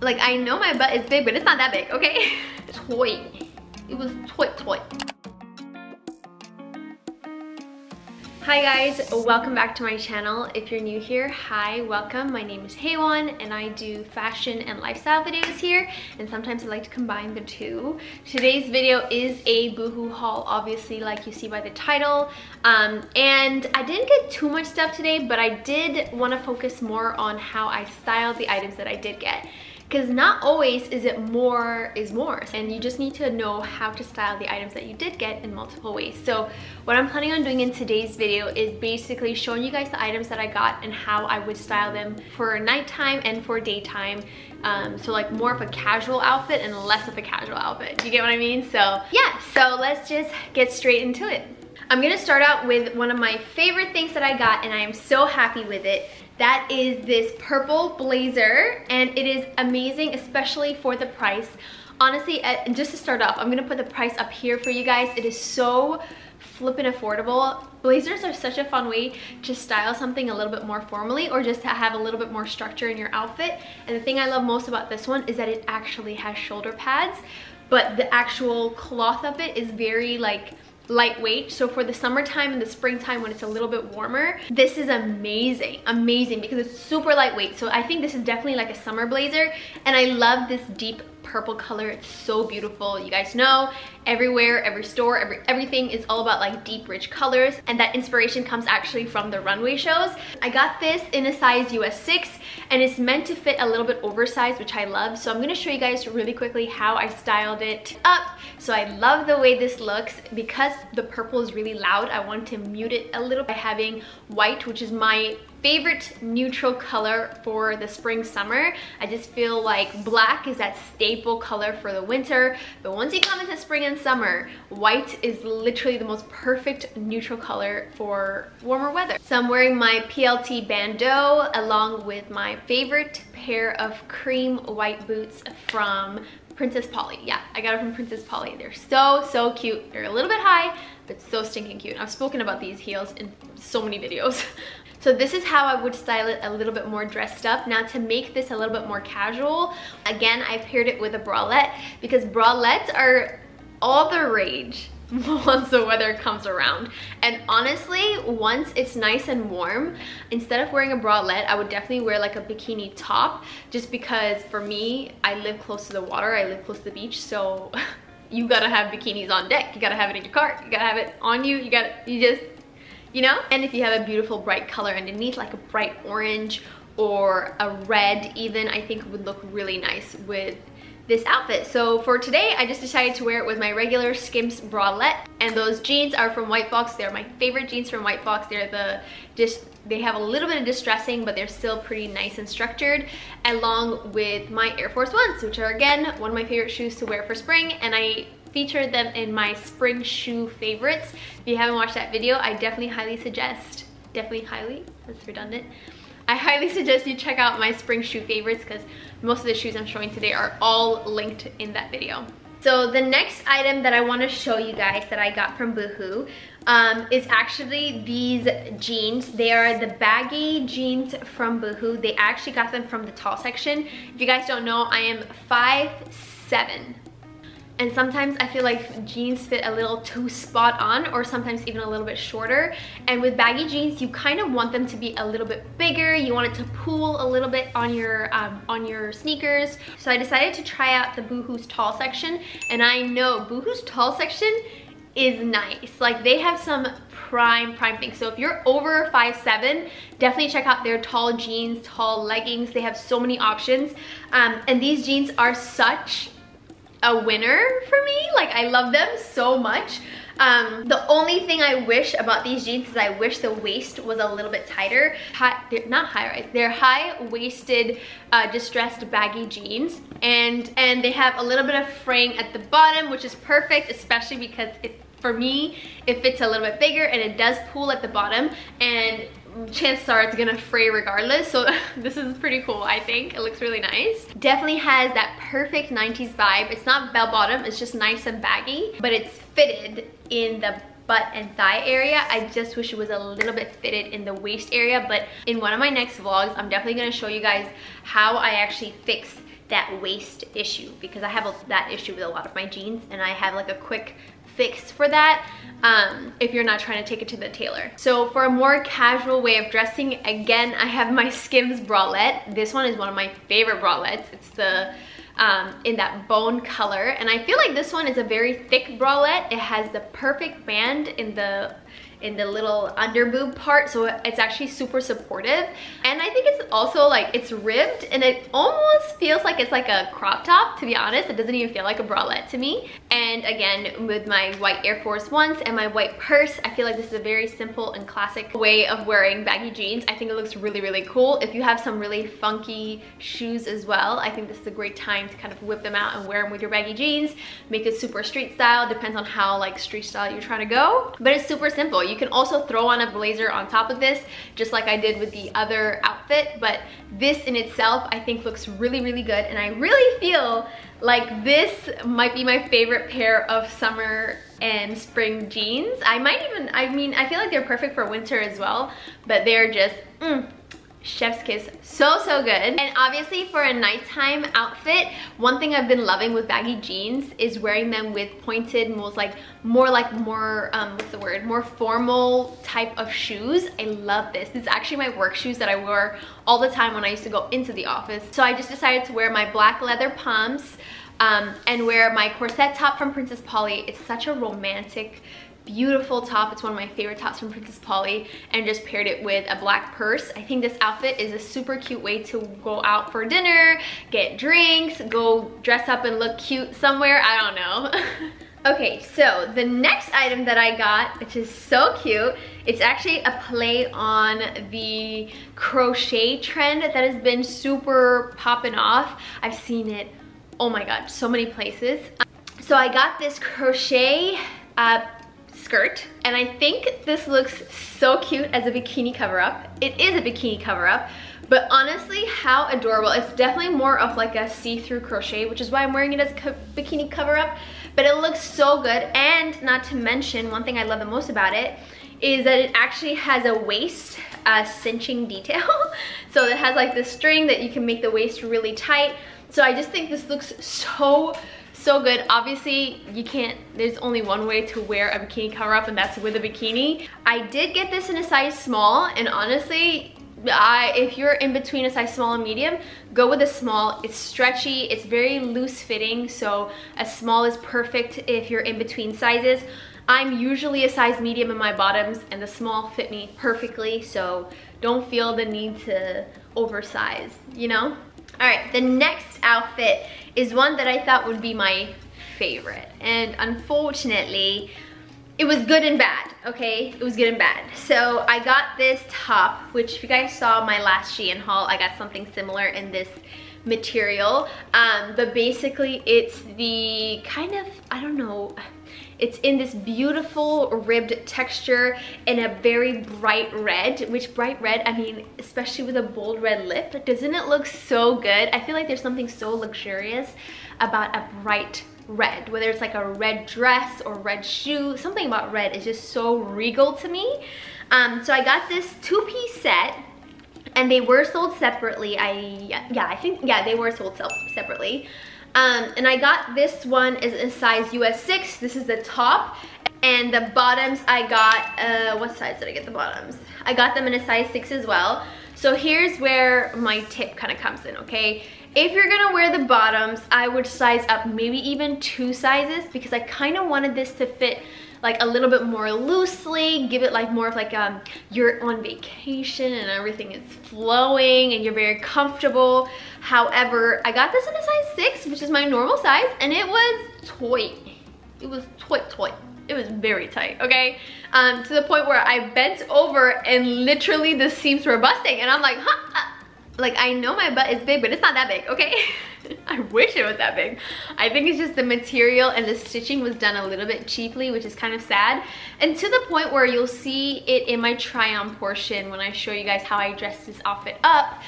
Like I know my butt is big, but it's not that big, okay? toy. It was toy toy. Hi guys, welcome back to my channel. If you're new here, hi, welcome. My name is Hewan and I do fashion and lifestyle videos here and sometimes I like to combine the two. Today's video is a Boohoo haul, obviously like you see by the title. Um, and I didn't get too much stuff today, but I did want to focus more on how I styled the items that I did get because not always is it more is more. And you just need to know how to style the items that you did get in multiple ways. So what i'm planning on doing in today's video is basically showing you guys the items that i got and how i would style them for nighttime and for daytime. Um, so like more of a casual outfit and less of a casual outfit. You get what i mean? So yeah so let's just get straight into it. I'm gonna start out with one of my favorite things that I got and I am so happy with it. That is this purple blazer and it is amazing, especially for the price. Honestly, uh, just to start off, I'm gonna put the price up here for you guys. It is so flippin' affordable. Blazers are such a fun way to style something a little bit more formally or just to have a little bit more structure in your outfit. And the thing I love most about this one is that it actually has shoulder pads, but the actual cloth of it is very like lightweight. So for the summertime and the springtime when it's a little bit warmer this is amazing amazing because it's super lightweight. So i think this is definitely like a summer blazer and i love this deep purple color. It's so beautiful. You guys know everywhere, every store, every everything is all about like deep, rich colors. And that inspiration comes actually from the runway shows. I got this in a size US 6 and it's meant to fit a little bit oversized, which I love. So I'm gonna show you guys really quickly how I styled it up. So I love the way this looks. Because the purple is really loud, I want to mute it a little by having white, which is my favorite neutral color for the spring summer. I just feel like black is that staple color for the winter. But once you come into spring and summer, white is literally the most perfect neutral color for warmer weather. So I'm wearing my PLT bandeau along with my favorite pair of cream white boots from Princess Polly. Yeah, I got it from Princess Polly. They're so, so cute. They're a little bit high, but so stinking cute. I've spoken about these heels in so many videos. So this is how I would style it a little bit more dressed up. Now to make this a little bit more casual, again, I paired it with a bralette because bralettes are all the rage once the weather comes around. And honestly, once it's nice and warm, instead of wearing a bralette, I would definitely wear like a bikini top just because for me, I live close to the water, I live close to the beach, so you gotta have bikinis on deck. You gotta have it in your cart, you gotta have it on you, you gotta, you just, you know? And if you have a beautiful bright color underneath, like a bright orange or a red even, I think would look really nice with this outfit. So for today, I just decided to wear it with my regular Skims bralette. And those jeans are from White Fox. They're my favorite jeans from White Fox. They're the, just, they have a little bit of distressing, but they're still pretty nice and structured. Along with my Air Force Ones, which are again, one of my favorite shoes to wear for spring. And I featured them in my spring shoe favorites. If you haven't watched that video, I definitely highly suggest, definitely highly, that's redundant. I highly suggest you check out my spring shoe favorites because most of the shoes I'm showing today are all linked in that video. So the next item that I want to show you guys that I got from Boohoo um, is actually these jeans. They are the baggy jeans from Boohoo. They actually got them from the tall section. If you guys don't know, I am five seven and sometimes I feel like jeans fit a little too spot on or sometimes even a little bit shorter. And with baggy jeans you kind of want them to be a little bit bigger. You want it to pool a little bit on your um, on your sneakers. So I decided to try out the Boohoo's tall section. And I know Boohoo's tall section is nice. Like they have some prime prime things. So if you're over five seven, definitely check out their tall jeans tall leggings. They have so many options. Um, and these jeans are such a winner for me. Like I love them so much. Um, the only thing I wish about these jeans is I wish the waist was a little bit tighter. High, they're not high rise, they're high waisted uh, distressed baggy jeans and, and they have a little bit of fraying at the bottom which is perfect especially because it, for me it fits a little bit bigger and it does pull at the bottom and chances are it's gonna fray regardless. So this is pretty cool, I think. It looks really nice. Definitely has that perfect 90s vibe. It's not bell bottom, it's just nice and baggy, but it's fitted in the butt and thigh area. I just wish it was a little bit fitted in the waist area, but in one of my next vlogs, I'm definitely gonna show you guys how I actually fix that waist issue because I have a, that issue with a lot of my jeans and I have like a quick fix for that um, if you're not trying to take it to the tailor. So for a more casual way of dressing, again, I have my Skims bralette. This one is one of my favorite bralettes. It's the um, in that bone color. And I feel like this one is a very thick bralette. It has the perfect band in the in the little under boob part so it's actually super supportive. And I think it's also like it's ribbed and it almost feels like it's like a crop top to be honest. It doesn't even feel like a bralette to me. And again with my white Air Force Ones and my white purse I feel like this is a very simple and classic way of wearing baggy jeans. I think it looks really really cool. If you have some really funky shoes as well I think this is a great time to kind of whip them out and wear them with your baggy jeans. Make it super street style depends on how like street style you're trying to go. But it's super simple you can also throw on a blazer on top of this, just like I did with the other outfit, but this in itself I think looks really, really good. And I really feel like this might be my favorite pair of summer and spring jeans. I might even, I mean, I feel like they're perfect for winter as well, but they're just, mm, chef's kiss. So so good. And obviously for a nighttime outfit one thing i've been loving with baggy jeans is wearing them with pointed most like more like more um what's the word? More formal type of shoes. I love this. This is actually my work shoes that i wore all the time when i used to go into the office. So i just decided to wear my black leather pumps um, and wear my corset top from Princess Polly. It's such a romantic beautiful top. It's one of my favorite tops from Princess Polly and just paired it with a black purse. I think this outfit is a super cute way to go out for dinner, get drinks, go dress up and look cute somewhere. I don't know. Okay, so the next item that I got, which is so cute, it's actually a play on the crochet trend that has been super popping off. I've seen it, oh my god, so many places. So I got this crochet uh, skirt and I think this looks so cute as a bikini cover up. It is a bikini cover up but honestly how adorable. It's definitely more of like a see-through crochet which is why I'm wearing it as a bikini cover up but it looks so good and not to mention one thing I love the most about it is that it actually has a waist uh, cinching detail. so it has like this string that you can make the waist really tight. So I just think this looks so so good. Obviously, you can't, there's only one way to wear a bikini cover up and that's with a bikini. I did get this in a size small and honestly, I, if you're in between a size small and medium, go with a small. It's stretchy, it's very loose fitting, so a small is perfect if you're in between sizes. I'm usually a size medium in my bottoms and the small fit me perfectly, so don't feel the need to oversize, you know? All right, the next outfit is one that I thought would be my favorite. And unfortunately, it was good and bad, okay? It was good and bad. So I got this top, which if you guys saw my last Shein haul, I got something similar in this material. Um, but basically it's the kind of, I don't know, it's in this beautiful ribbed texture in a very bright red, which bright red, I mean, especially with a bold red lip, doesn't it look so good? I feel like there's something so luxurious about a bright red, whether it's like a red dress or red shoe, something about red is just so regal to me. Um, so I got this two-piece set and they were sold separately. I, yeah, I think, yeah, they were sold separately. Um, and I got this one is in size US 6. This is the top. And the bottoms I got, uh, what size did I get the bottoms? I got them in a size 6 as well. So here's where my tip kind of comes in, okay? If you're gonna wear the bottoms, I would size up maybe even two sizes because I kind of wanted this to fit like a little bit more loosely, give it like more of like um, you're on vacation and everything is flowing and you're very comfortable. However, I got this in a size six, which is my normal size, and it was toy. It was toy toy. It was very tight, okay? Um, to the point where I bent over and literally the seams were busting and I'm like, huh? like I know my butt is big, but it's not that big, okay? I wish it was that big. I think it's just the material and the stitching was done a little bit cheaply, which is kind of sad. And to the point where you'll see it in my try on portion when I show you guys how I dress this outfit up.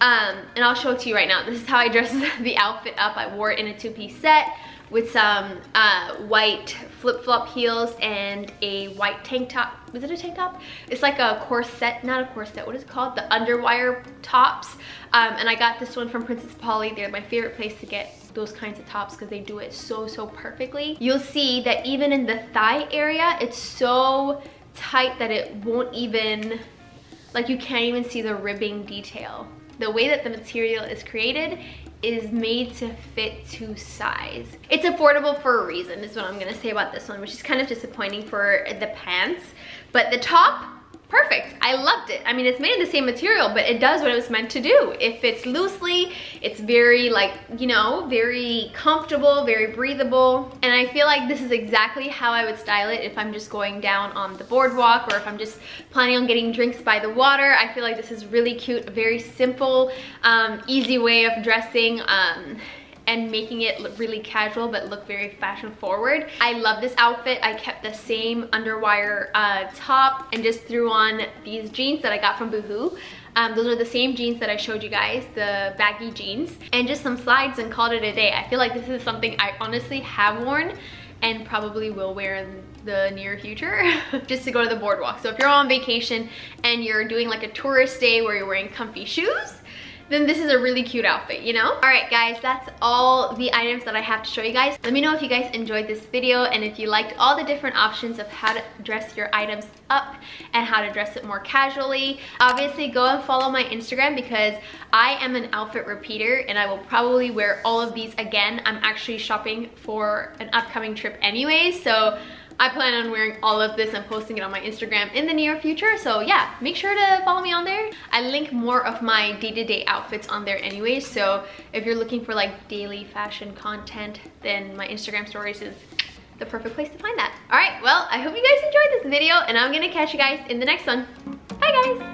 Um, and I'll show it to you right now. This is how I dressed the outfit up. I wore it in a two-piece set with some uh, white flip-flop heels and a white tank top. Was it a tank top? It's like a corset, not a corset, what is it called? The underwire tops. Um, and I got this one from Princess Polly. They're my favorite place to get those kinds of tops because they do it so, so perfectly. You'll see that even in the thigh area, it's so tight that it won't even, like you can't even see the ribbing detail. The way that the material is created is made to fit to size. It's affordable for a reason is what I'm gonna say about this one, which is kind of disappointing for the pants. But the top, perfect. I loved it. I mean, it's made of the same material, but it does what it was meant to do. It fits loosely. It's very like, you know, very comfortable, very breathable. And I feel like this is exactly how I would style it if I'm just going down on the boardwalk or if I'm just planning on getting drinks by the water. I feel like this is really cute, very simple, um, easy way of dressing. Um, and making it look really casual but look very fashion forward. I love this outfit. I kept the same underwire uh, top and just threw on these jeans that I got from Boohoo. Um, those are the same jeans that I showed you guys, the baggy jeans, and just some slides and called it a day. I feel like this is something I honestly have worn and probably will wear in the near future just to go to the boardwalk. So if you're on vacation and you're doing like a tourist day where you're wearing comfy shoes, then this is a really cute outfit, you know? All right, guys, that's all the items that I have to show you guys. Let me know if you guys enjoyed this video and if you liked all the different options of how to dress your items up and how to dress it more casually. Obviously, go and follow my Instagram because I am an outfit repeater and I will probably wear all of these again. I'm actually shopping for an upcoming trip anyway, so I plan on wearing all of this and posting it on my Instagram in the near future. So yeah, make sure to follow me on there. I link more of my day-to-day -day outfits on there anyway. So if you're looking for like daily fashion content, then my Instagram stories is the perfect place to find that. All right, well, I hope you guys enjoyed this video and I'm gonna catch you guys in the next one. Bye guys.